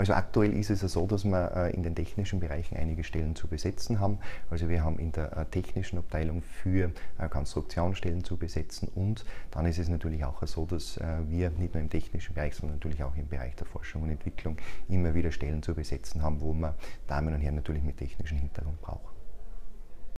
Also aktuell ist es ja so, dass wir äh, in den technischen Bereichen einige Stellen zu besetzen haben. Also wir haben in der äh, technischen Abteilung für äh, Konstruktion Stellen zu besetzen und dann ist es natürlich auch so, dass wir nicht nur im technischen Bereich, sondern natürlich auch im Bereich der Forschung und Entwicklung immer wieder Stellen zu besetzen haben, wo man Damen und Herren natürlich mit technischem Hintergrund brauchen.